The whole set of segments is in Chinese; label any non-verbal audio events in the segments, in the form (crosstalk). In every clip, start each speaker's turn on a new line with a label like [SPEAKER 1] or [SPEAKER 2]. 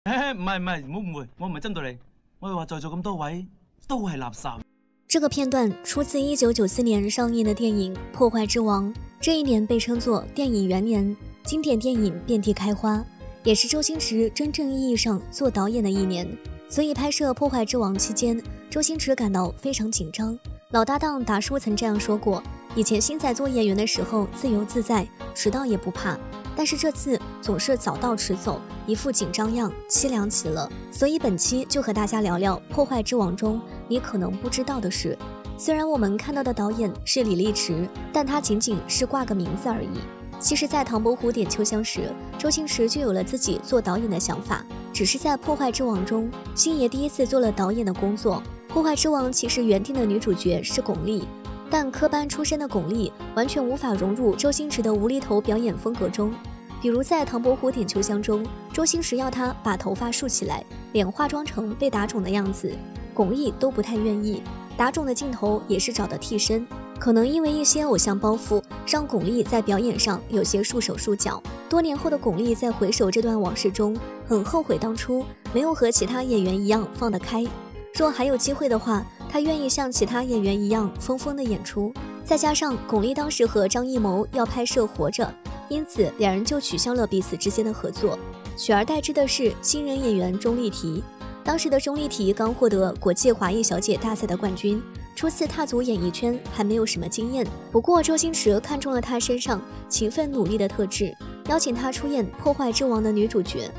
[SPEAKER 1] (laughs) 唔系唔系，唔好误会，我唔系针对你，我系话在座咁多位都系垃圾。
[SPEAKER 2] 这个片段出自一九九四年上映的电影《破坏之王》，这一年被称作电影元年，经典电影遍地开花，也是周星驰真正意义上做导演的一年。所以拍摄《破坏之王》期间，周星驰感到非常紧张。老搭档达叔曾这样说过：“以前星仔做演员的时候自由自在，迟到也不怕。”但是这次总是早到迟走，一副紧张样，凄凉极了。所以本期就和大家聊聊《破坏之王》中你可能不知道的事。虽然我们看到的导演是李立池，但他仅仅是挂个名字而已。其实，在《唐伯虎点秋香》时，周星驰就有了自己做导演的想法，只是在《破坏之王》中，星爷第一次做了导演的工作。《破坏之王》其实原定的女主角是巩俐。但科班出身的巩俐完全无法融入周星驰的无厘头表演风格中，比如在《唐伯虎点秋香》中，周星驰要他把头发竖起来，脸化妆成被打肿的样子，巩俐都不太愿意。打肿的镜头也是找的替身，可能因为一些偶像包袱，让巩俐在表演上有些束手束脚。多年后的巩俐在回首这段往事中，很后悔当初没有和其他演员一样放得开。若还有机会的话，她愿意像其他演员一样疯疯的演出，再加上巩俐当时和张艺谋要拍摄《活着》，因此两人就取消了彼此之间的合作，取而代之的是新人演员钟丽缇。当时的钟丽缇刚获得国际华裔小姐大赛的冠军，初次踏足演艺圈还没有什么经验。不过周星驰看中了她身上勤奋努力的特质，邀请她出演《破坏之王》的女主角。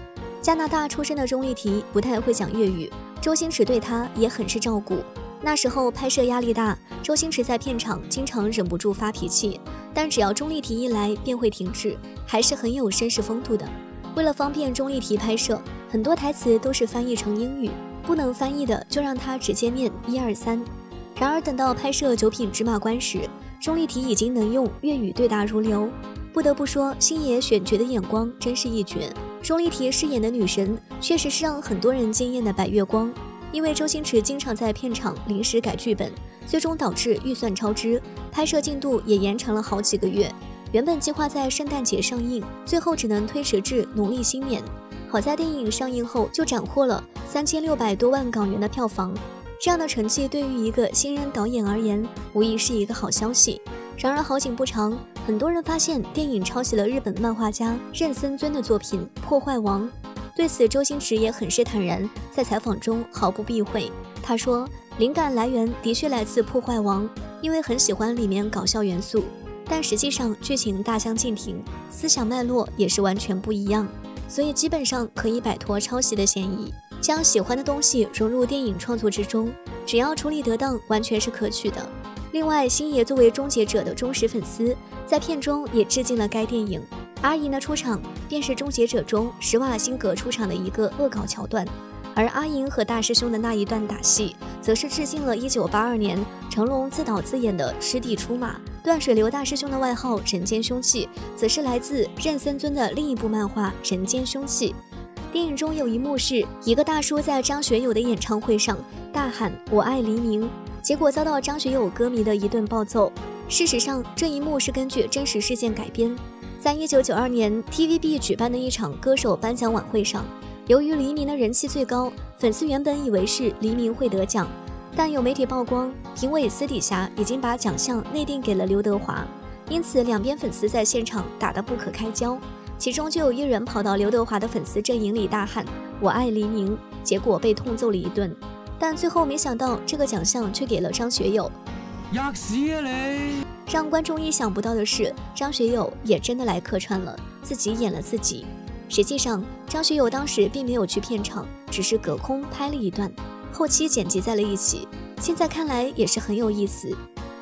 [SPEAKER 2] 加拿大出身的钟丽缇不太会讲粤语，周星驰对她也很是照顾。那时候拍摄压力大，周星驰在片场经常忍不住发脾气，但只要钟丽缇一来便会停止，还是很有绅士风度的。为了方便钟丽缇拍摄，很多台词都是翻译成英语，不能翻译的就让她直接念一二三。然而等到拍摄《九品芝麻官》时，钟丽缇已经能用粤语对答如流。不得不说，星爷选角的眼光真是一绝。钟丽缇饰演的女神，确实是让很多人惊艳的白月光。因为周星驰经常在片场临时改剧本，最终导致预算超支，拍摄进度也延长了好几个月。原本计划在圣诞节上映，最后只能推迟至农历新年。好在电影上映后就斩获了三千六百多万港元的票房，这样的成绩对于一个新人导演而言，无疑是一个好消息。然而好景不长，很多人发现电影抄袭了日本漫画家任森尊的作品《破坏王》。对此，周星驰也很是坦然，在采访中毫不避讳。他说：“灵感来源的确来自《破坏王》，因为很喜欢里面搞笑元素，但实际上剧情大相径庭，思想脉络也是完全不一样，所以基本上可以摆脱抄袭的嫌疑。将喜欢的东西融入电影创作之中，只要处理得当，完全是可取的。另外，星爷作为终结者的忠实粉丝，在片中也致敬了该电影。”阿银的出场便是《终结者》中施瓦辛格出场的一个恶搞桥段，而阿银和大师兄的那一段打戏，则是致敬了1982年成龙自导自演的《师弟出马》。断水流大师兄的外号“人间凶器”，则是来自任森尊的另一部漫画《人间凶器》。电影中有一幕是一个大叔在张学友的演唱会上大喊“我爱黎明”，结果遭到张学友歌迷的一顿暴揍。事实上，这一幕是根据真实事件改编。在一九九二年 TVB 举办的一场歌手颁奖晚会上，由于黎明的人气最高，粉丝原本以为是黎明会得奖，但有媒体曝光，评委私底下已经把奖项内定给了刘德华，因此两边粉丝在现场打得不可开交，其中就有一人跑到刘德华的粉丝阵营里大喊“我爱黎明”，结果被痛揍了一顿，但最后没想到这个奖项却给了张学友。
[SPEAKER 1] 吔屎啊你！
[SPEAKER 2] 让观众意想不到的是，张学友也真的来客串了，自己演了自己。实际上，张学友当时并没有去片场，只是隔空拍了一段，后期剪辑在了一起。现在看来也是很有意思。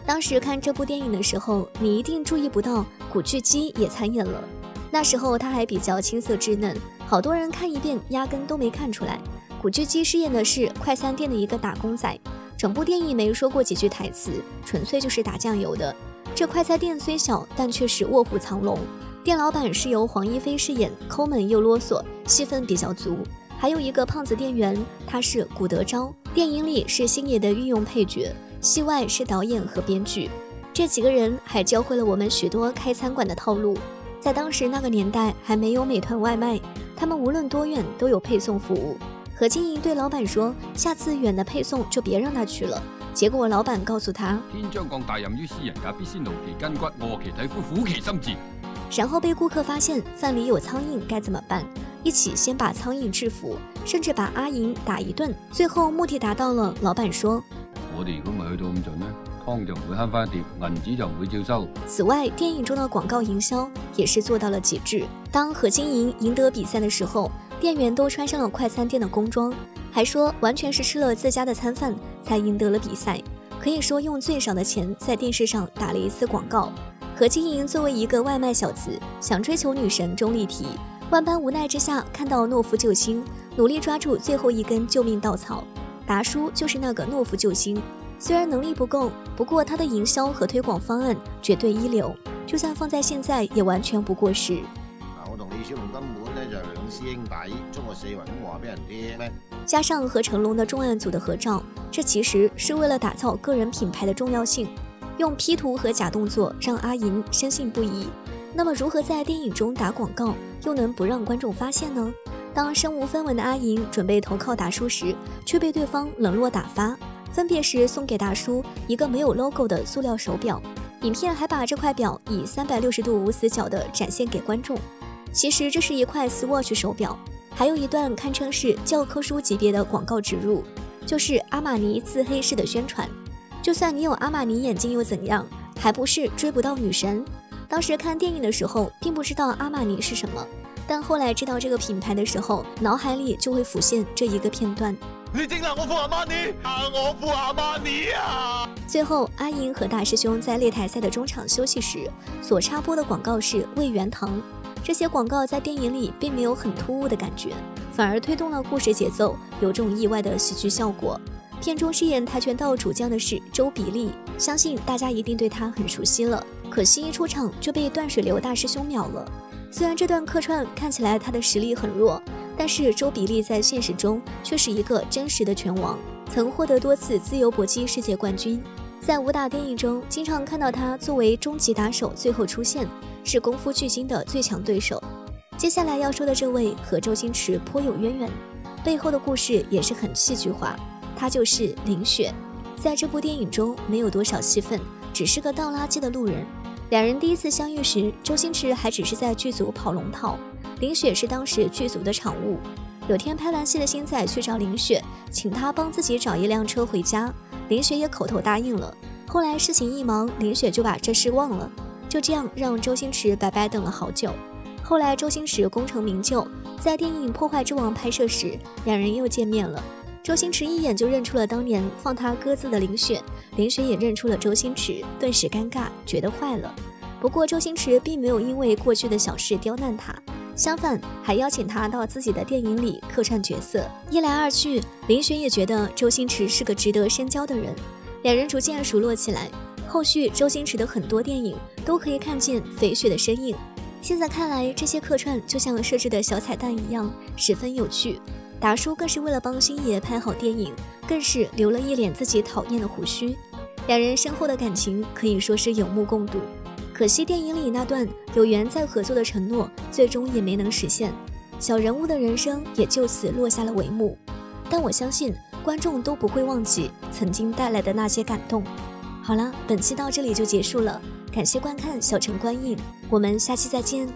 [SPEAKER 2] 当时看这部电影的时候，你一定注意不到古巨基也参演了。那时候他还比较青涩稚嫩，好多人看一遍压根都没看出来。古巨基饰演的是快餐店的一个打工仔。整部电影没说过几句台词，纯粹就是打酱油的。这快餐店虽小，但却是卧虎藏龙。店老板是由黄一飞饰演，抠门又啰嗦，戏份比较足。还有一个胖子店员，他是古德昭，电影里是星爷的御用配角，戏外是导演和编剧。这几个人还教会了我们许多开餐馆的套路。在当时那个年代，还没有美团外卖。他们无论多远都有配送服务。何金莹对老板说：“下次远的配送就别让他去了。”结果老板告诉他：“
[SPEAKER 3] 天将降大任于斯人也，必先劳其筋骨，饿其体肤，苦其心志。”
[SPEAKER 2] 然后被顾客发现饭里有苍蝇该怎么办？一起先把苍蝇制服，甚至把阿莹打一顿。最后目的达到了，老板说：“
[SPEAKER 3] 我哋如果唔去到咁尽呢，汤就唔会慳翻一碟，银纸就唔会照收。”
[SPEAKER 2] 此外，电影中的广告营销也是做到了极致。当何晶莹赢得比赛的时候，店员都穿上了快餐店的工装，还说完全是吃了自家的餐饭才赢得了比赛。可以说用最少的钱在电视上打了一次广告。何金莹作为一个外卖小子，想追求女神钟丽缇，万般无奈之下，看到懦夫救星，努力抓住最后一根救命稻草。达叔就是那个懦夫救星，虽然能力不够，不过他的营销和推广方案绝对一流，就算放在现在也完全不过时。
[SPEAKER 4] 同李小龙根本呢就两师兄弟，中国四围咁话俾人听咩？
[SPEAKER 2] 加上和成龙的重案组的合照，这其实是为了打造个人品牌的重要性。用 P 图和假动作让阿银深信不疑。那么如何在电影中打广告，又能不让观众发现呢？当身无分文的阿银准备投靠达叔时，却被对方冷落打发。分别时送给达叔一个没有 logo 的塑料手表，影片还把这块表以三百六十度无死角的展现给观众。其实这是一块 Swatch 手表，还有一段堪称是教科书级别的广告植入，就是阿玛尼自黑式的宣传。就算你有阿玛尼眼镜又怎样，还不是追不到女神？当时看电影的时候，并不知道阿玛尼是什么，但后来知道这个品牌的时候，脑海里就会浮现这一个片段。
[SPEAKER 4] 你竟然我副阿玛尼啊！我副阿玛尼啊！
[SPEAKER 2] 最后，阿银和大师兄在擂台赛的中场休息时所插播的广告是味元堂。这些广告在电影里并没有很突兀的感觉，反而推动了故事节奏，有种意外的喜剧效果。片中饰演跆拳道主将的是周比利，相信大家一定对他很熟悉了。可惜一出场就被断水流大师兄秒了。虽然这段客串看起来他的实力很弱，但是周比利在现实中却是一个真实的拳王，曾获得多次自由搏击世界冠军。在武打电影中，经常看到他作为终极打手最后出现，是功夫巨星的最强对手。接下来要说的这位和周星驰颇有渊源，背后的故事也是很戏剧化。他就是林雪，在这部电影中没有多少戏份，只是个倒垃圾的路人。两人第一次相遇时，周星驰还只是在剧组跑龙套，林雪是当时剧组的场务。有天拍完戏的星仔去找林雪，请他帮自己找一辆车回家，林雪也口头答应了。后来事情一忙，林雪就把这事忘了，就这样让周星驰白白等了好久。后来周星驰功成名就，在电影《破坏之王》拍摄时，两人又见面了。周星驰一眼就认出了当年放他鸽子的林雪，林雪也认出了周星驰，顿时尴尬，觉得坏了。不过周星驰并没有因为过去的小事刁难他，相反还邀请他到自己的电影里客串角色。一来二去，林雪也觉得周星驰是个值得深交的人，两人逐渐熟络起来。后续周星驰的很多电影都可以看见肥雪的身影。现在看来，这些客串就像设置的小彩蛋一样，十分有趣。达叔更是为了帮星爷拍好电影，更是留了一脸自己讨厌的胡须。两人深厚的感情可以说是有目共睹。可惜电影里那段有缘再合作的承诺，最终也没能实现。小人物的人生也就此落下了帷幕。但我相信观众都不会忘记曾经带来的那些感动。好了，本期到这里就结束了，感谢观看小城观影，我们下期再见。